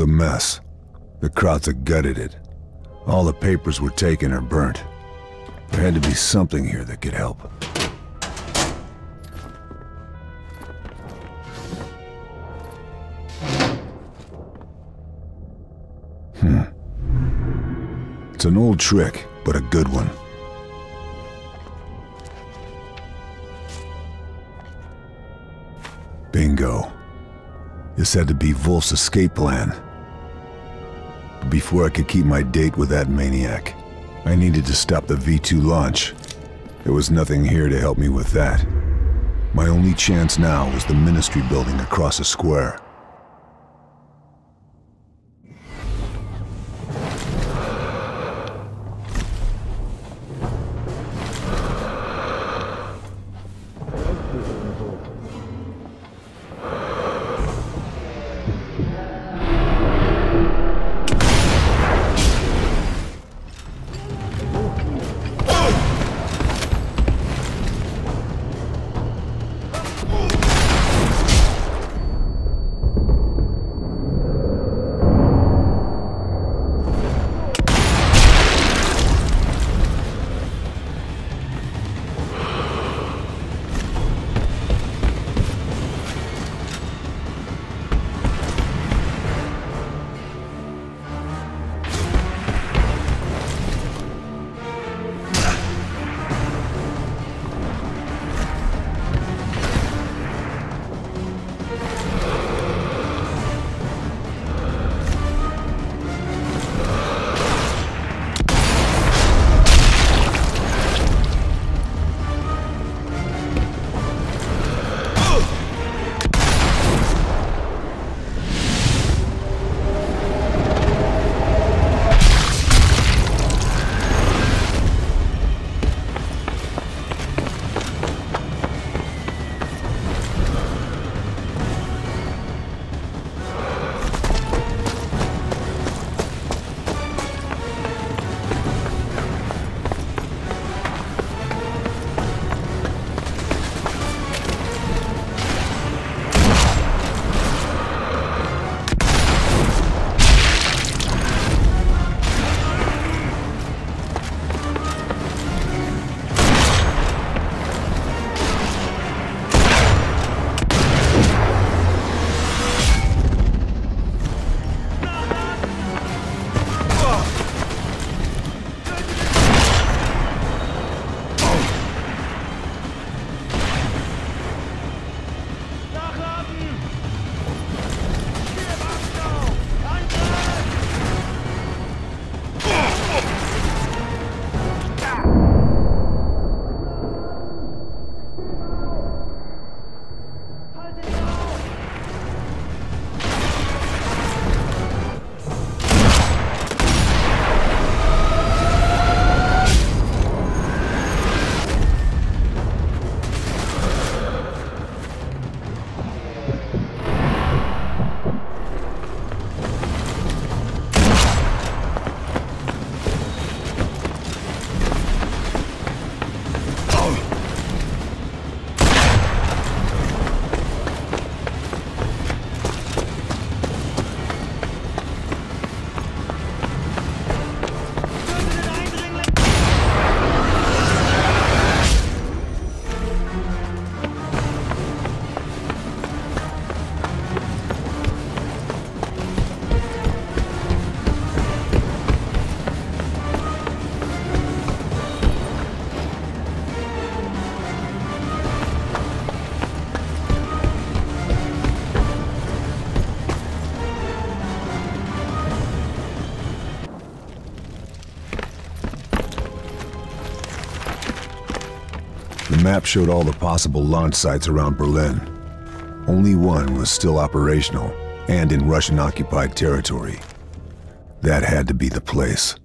a mess. The Krauts had gutted it. All the papers were taken or burnt. There had to be something here that could help. Hmm. It's an old trick, but a good one. Bingo. This had to be Wolf's escape plan. Before I could keep my date with that maniac, I needed to stop the V2 launch. There was nothing here to help me with that. My only chance now was the Ministry building across the square. Map showed all the possible launch sites around Berlin. Only one was still operational and in Russian-occupied territory. That had to be the place.